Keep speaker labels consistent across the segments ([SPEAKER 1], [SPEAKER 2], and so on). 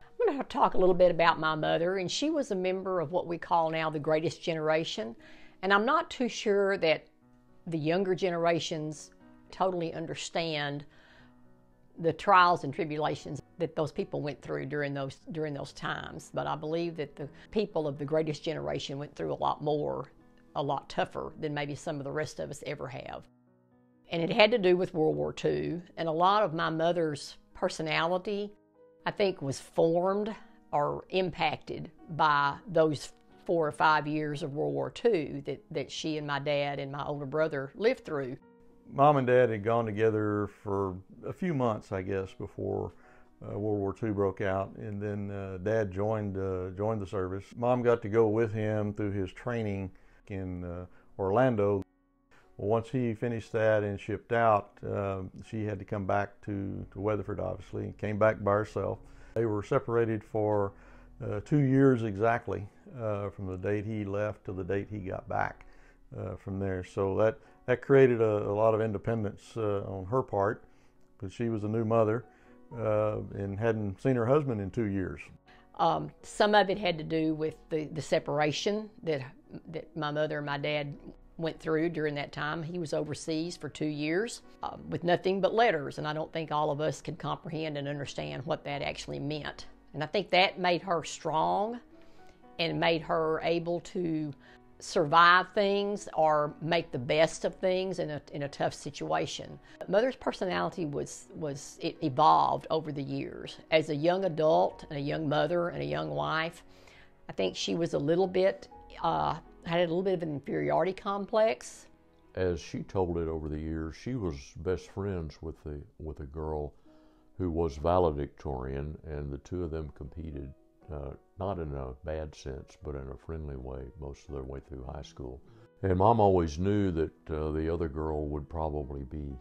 [SPEAKER 1] I'm going to talk a little bit about my mother, and she was a member of what we call now the greatest generation. And I'm not too sure that the younger generations totally understand the trials and tribulations that those people went through during those during those times. But I believe that the people of the greatest generation went through a lot more, a lot tougher than maybe some of the rest of us ever have. And it had to do with World War II, and a lot of my mother's personality, I think, was formed or impacted by those four or five years of World War II that, that she and my dad and my older brother lived through.
[SPEAKER 2] Mom and Dad had gone together for a few months, I guess, before uh, World War II broke out, and then uh, Dad joined uh, joined the service. Mom got to go with him through his training in uh, Orlando. Once he finished that and shipped out, uh, she had to come back to, to Weatherford, obviously, and came back by herself. They were separated for uh, two years exactly from the date he left to the date he got back from there. So that that created a, a lot of independence on her part because she was a new mother uh, and hadn't seen her husband in two years.
[SPEAKER 1] Um, some of it had to do with the, the separation that, that my mother and my dad went through during that time. He was overseas for two years uh, with nothing but letters, and I don't think all of us could comprehend and understand what that actually meant. And I think that made her strong and made her able to survive things or make the best of things in a, in a tough situation. Mother's personality was, was it evolved over the years. As a young adult and a young mother and a young wife, I think she was a little bit, uh, had a little bit of an inferiority complex.
[SPEAKER 3] As she told it over the years, she was best friends with, the, with a girl who was valedictorian, and the two of them competed uh, not in a bad sense, but in a friendly way most of their way through high school. And mom always knew that uh, the other girl would probably be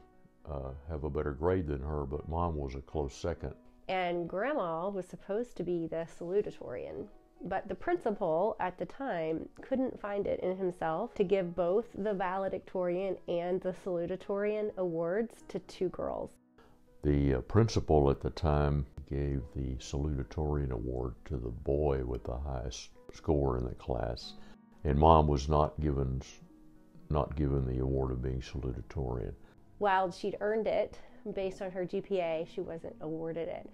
[SPEAKER 3] uh, have a better grade than her, but mom was a close second.
[SPEAKER 4] And grandma was supposed to be the salutatorian, but the principal at the time couldn't find it in himself to give both the valedictorian and the salutatorian awards to two girls.
[SPEAKER 3] The uh, principal at the time gave the salutatorian award to the boy with the highest score in the class, and mom was not given not given the award of being salutatorian.
[SPEAKER 4] While she'd earned it based on her GPA, she wasn't awarded it.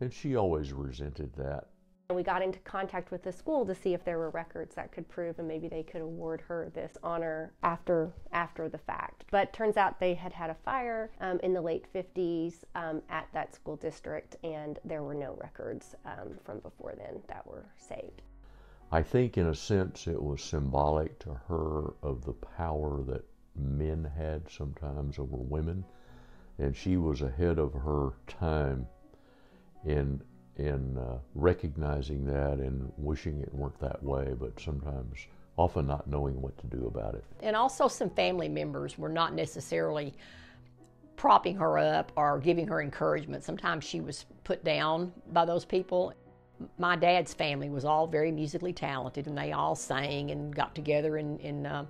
[SPEAKER 3] And she always resented that.
[SPEAKER 4] We got into contact with the school to see if there were records that could prove and maybe they could award her this honor after after the fact. But turns out they had had a fire um, in the late 50s um, at that school district and there were no records um, from before then that were saved.
[SPEAKER 3] I think in a sense it was symbolic to her of the power that men had sometimes over women and she was ahead of her time in in uh, recognizing that and wishing it weren't that way, but sometimes often not knowing what to do about it.
[SPEAKER 1] And also, some family members were not necessarily propping her up or giving her encouragement. Sometimes she was put down by those people. My dad's family was all very musically talented, and they all sang and got together and, and uh,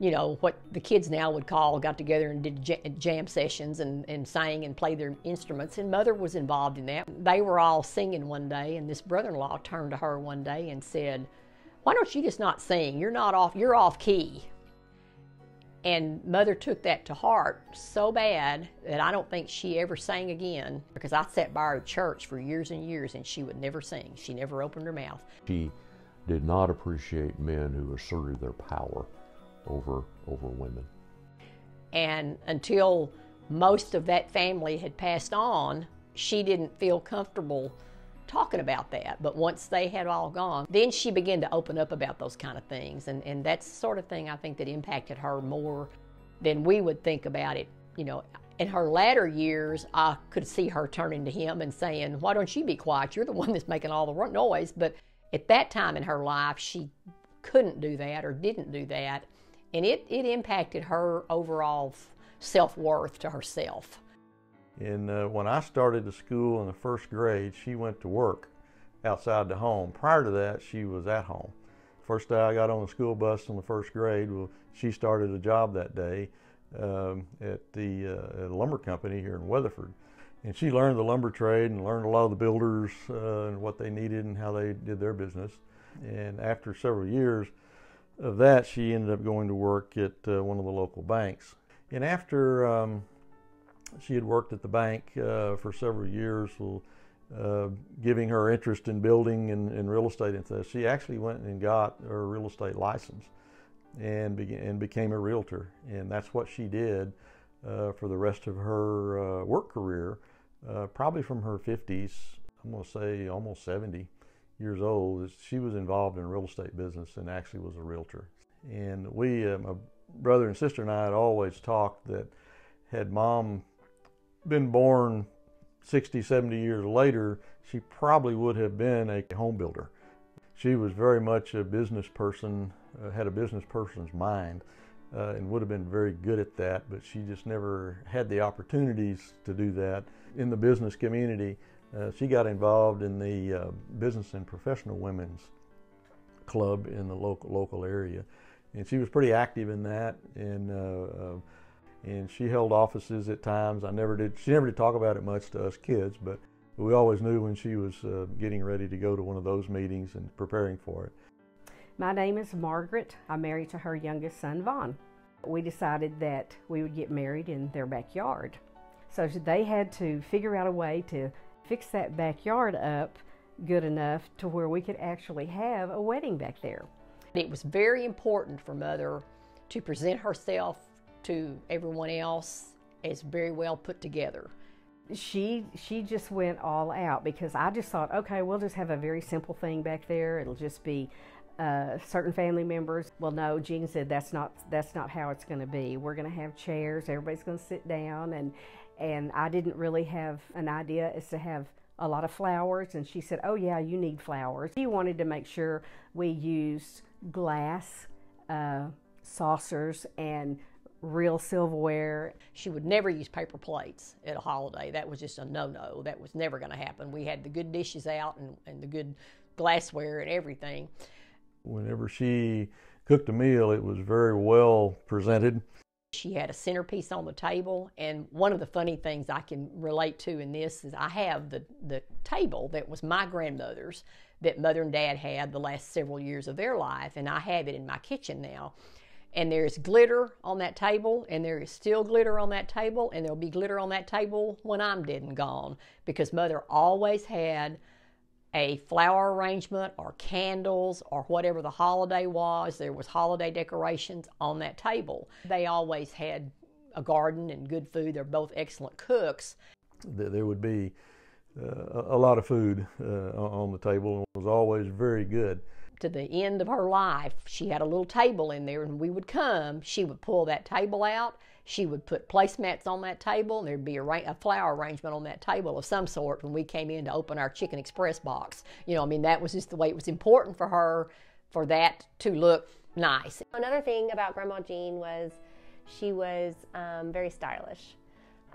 [SPEAKER 1] you know, what the kids now would call got together and did jam sessions and, and sang and played their instruments. And mother was involved in that. They were all singing one day, and this brother in law turned to her one day and said, Why don't you just not sing? You're not off, you're off key. And mother took that to heart so bad that I don't think she ever sang again because I sat by her church for years and years and she would never sing. She never opened her mouth.
[SPEAKER 3] She did not appreciate men who asserted their power over over women.
[SPEAKER 1] And until most of that family had passed on, she didn't feel comfortable talking about that. But once they had all gone, then she began to open up about those kind of things. And, and that's the sort of thing I think that impacted her more than we would think about it. You know, in her latter years, I could see her turning to him and saying, Why don't you be quiet? You're the one that's making all the noise. But at that time in her life, she couldn't do that or didn't do that and it, it impacted her overall self worth to herself.
[SPEAKER 2] And uh, when I started the school in the first grade, she went to work outside the home. Prior to that, she was at home. First day I got on the school bus in the first grade, well, she started a job that day um, at the uh, lumber company here in Weatherford. And she learned the lumber trade and learned a lot of the builders uh, and what they needed and how they did their business. And after several years of that, she ended up going to work at uh, one of the local banks. And after um, she had worked at the bank uh, for several years, uh, giving her interest in building and, and, real estate and stuff, she actually went and got her real estate license and, began, and became a realtor. And that's what she did uh, for the rest of her uh, work career, uh, probably from her 50s, I'm going to say almost 70 years old. She was involved in real estate business and actually was a realtor. And we, uh, my brother and sister and I had always talked that had mom been born 60, 70 years later, she probably would have been a home builder. She was very much a business person, uh, had a business person's mind, uh, and would have been very good at that, but she just never had the opportunities to do that. In the business community, uh, she got involved in the uh, Business and Professional Women's Club in the local local area, and she was pretty active in that. And uh, uh, and she held offices at times. I never did. She never did talk about it much to us kids, but we always knew when she was uh, getting ready to go to one of those meetings and preparing for it.
[SPEAKER 5] My name is Margaret. I'm married to her youngest son, Vaughn. We decided that we would get married in their backyard. So they had to figure out a way to fix that backyard up good enough to where we could actually have a wedding back there.
[SPEAKER 1] It was very important for Mother to present herself to everyone else as very well put together.
[SPEAKER 5] She she just went all out because I just thought, okay, we'll just have a very simple thing back there. It'll just be uh, certain family members. Well, no, Jean said that's not that's not how it's going to be. We're going to have chairs. Everybody's going to sit down, and and I didn't really have an idea as to have a lot of flowers. And she said, "Oh yeah, you need flowers." She wanted to make sure we used glass uh, saucers and real silverware.
[SPEAKER 1] She would never use paper plates at a holiday. That was just a no-no. That was never going to happen. We had the good dishes out and, and the good glassware and everything.
[SPEAKER 2] Whenever she cooked a meal, it was very well presented.
[SPEAKER 1] She had a centerpiece on the table, and one of the funny things I can relate to in this is I have the, the table that was my grandmother's that mother and dad had the last several years of their life, and I have it in my kitchen now. And there's glitter on that table, and there is still glitter on that table, and there'll be glitter on that table when I'm dead and gone because mother always had a flower arrangement or candles or whatever the holiday was. There was holiday decorations on that table. They always had a garden and good food. They're both excellent cooks.
[SPEAKER 2] There would be uh, a lot of food uh, on the table and it was always very good.
[SPEAKER 1] To the end of her life, she had a little table in there, and we would come. She would pull that table out she would put placemats on that table, and there'd be a, a, flower arrangement on that table of some sort when we came in to open our Chicken Express box. You know, I mean, that was just the way it was important for her for that to look nice.
[SPEAKER 4] Another thing about Grandma Jean was she was um, very stylish.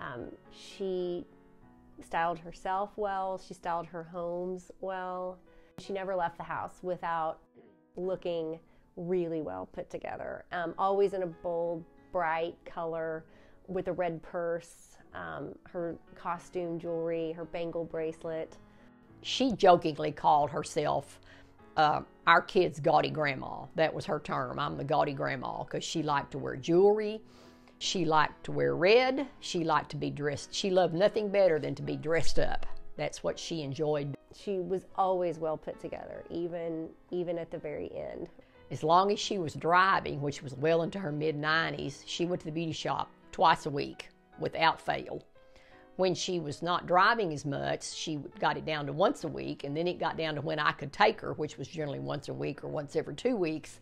[SPEAKER 4] Um, she styled herself well, she styled her homes well. She never left the house without looking really well put together. Um, always in a bold bright color with a red purse, um, her costume jewelry, her bangle bracelet.
[SPEAKER 1] She jokingly called herself uh, our kid's gaudy grandma. That was her term. I'm the gaudy grandma because she liked to wear jewelry. She liked to wear red. She liked to be dressed. She loved nothing better than to be dressed up. That's what she enjoyed.
[SPEAKER 4] She was always well put together, even even at the very end.
[SPEAKER 1] As long as she was driving, which was well into her mid 90s, she went to the beauty shop twice a week without fail. When she was not driving as much, she got it down to once a week, and then it got down to when I could take her, which was generally once a week or once every two weeks.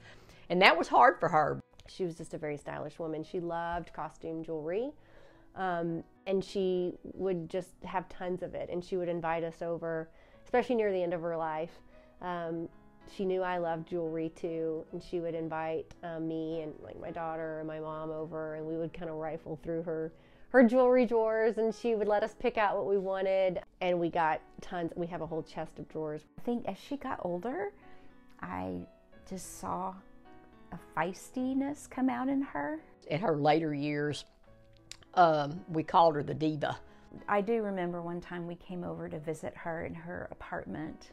[SPEAKER 1] And that was hard for her.
[SPEAKER 4] She was just a very stylish woman. She loved costume jewelry. Um, and she would just have tons of it. And she would invite us over, especially near the end of her life. Um, she knew I loved jewelry too, and she would invite um, me and like my daughter and my mom over, and we would kind of rifle through her her jewelry drawers, and she would let us pick out what we wanted, and we got tons. We have a whole chest of drawers.
[SPEAKER 6] I think as she got older, I just saw a feistiness come out in her.
[SPEAKER 1] In her later years, um, we called her the diva
[SPEAKER 6] I do remember one time we came over to visit her in her apartment.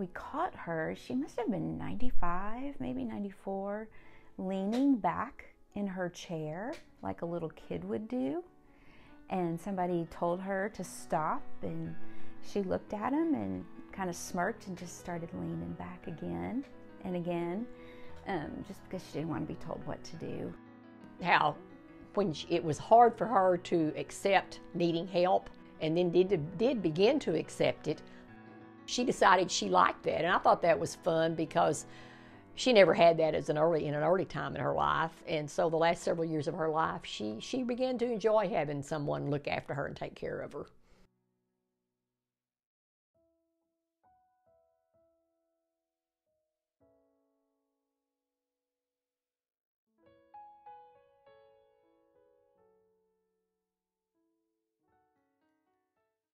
[SPEAKER 6] We caught her, she must have been 95, maybe 94, leaning back in her chair like a little kid would do. And somebody told her to stop, and she looked at him and kind of smirked and just started leaning back again and again, um, just because she didn't want to be told what to do.
[SPEAKER 1] How when she, it was hard for her to accept needing help and then did, did begin to accept it, she decided she liked that. And I thought that was fun because she never had that as an early in an early time in her life. And so the last several years of her life, she, she began to enjoy having someone look after her and take care of her.